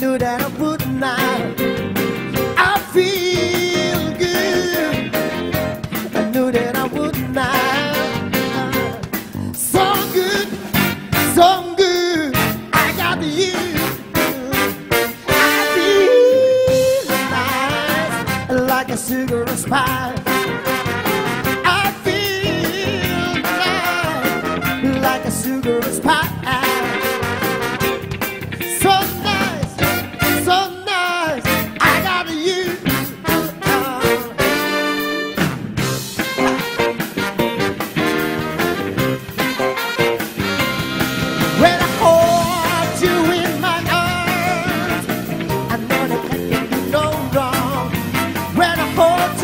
knew that I would not. I feel good. I knew that I would not. So good, so good. I got you. I feel nice, like a cigarette spice.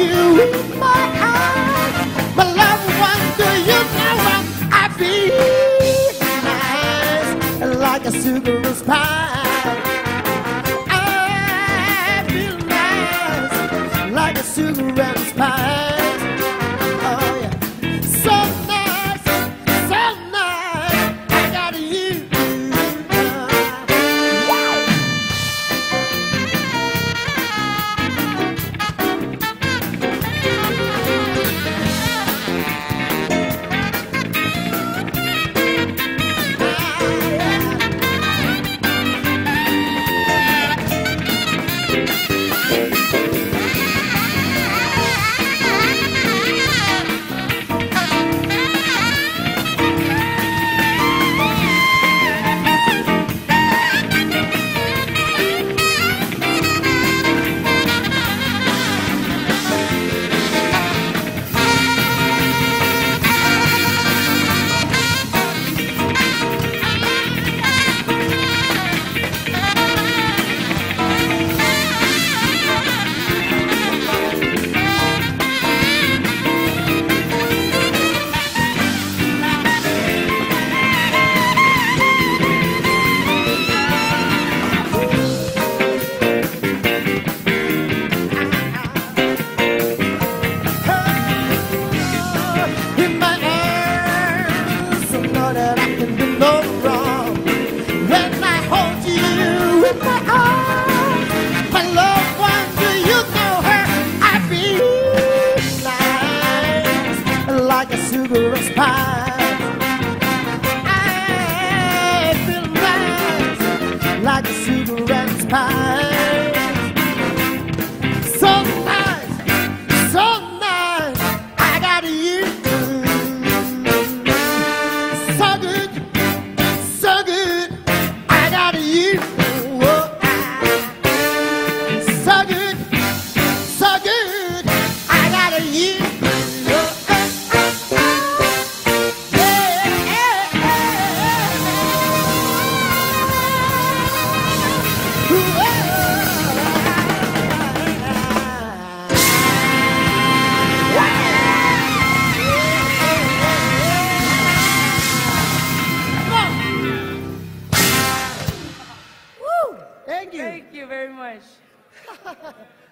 You in my arms, my do you know I nice like a cigarette pie. I feel nice like a pie. That I can do no wrong. When I hold you in my arms, my loved one, do you know her? I feel like a cigarette pie. I feel nice, like a cigarette pie. you. Thank you very much.